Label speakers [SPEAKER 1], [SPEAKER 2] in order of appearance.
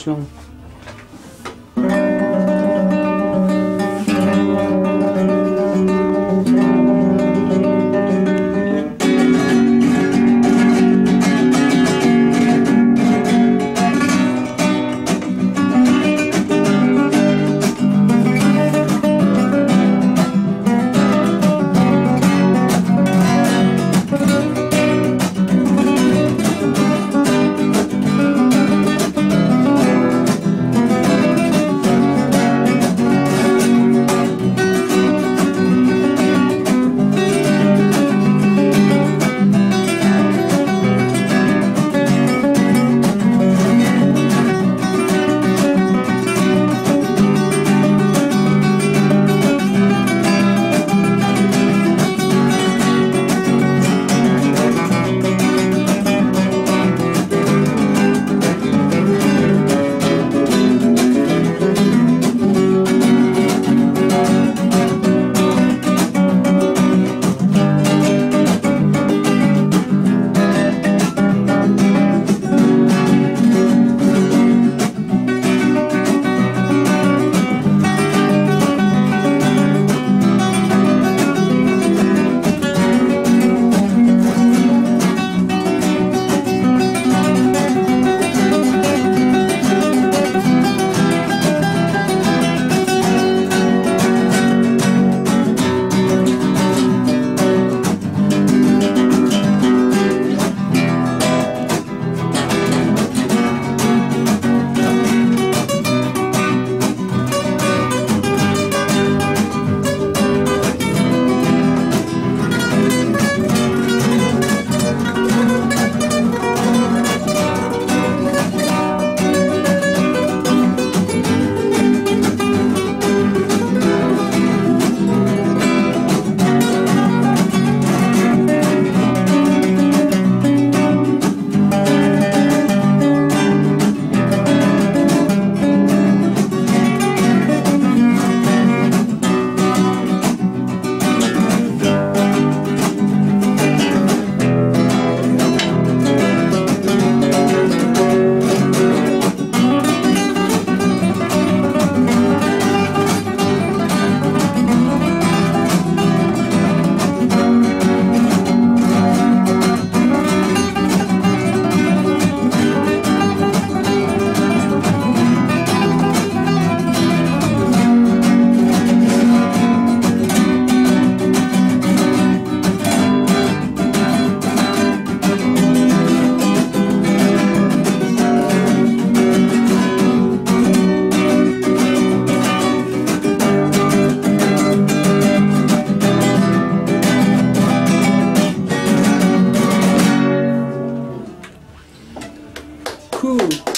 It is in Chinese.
[SPEAKER 1] 凶。cool.